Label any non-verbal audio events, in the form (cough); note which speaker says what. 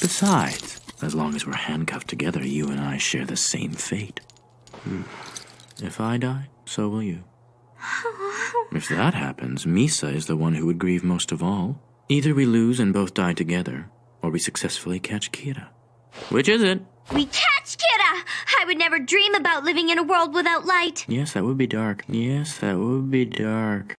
Speaker 1: Besides, as long as we're handcuffed together, you and I share the same fate. Hmm. If I die, so will you. (laughs) If that happens, Misa is the one who would grieve most of all. Either we lose and both die together, or we successfully catch Kira. Which is it?
Speaker 2: We catch Kira! I would never dream about living in a world without light.
Speaker 1: Yes, that would be dark. Yes, that would be dark.